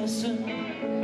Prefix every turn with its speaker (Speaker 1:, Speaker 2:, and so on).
Speaker 1: lesson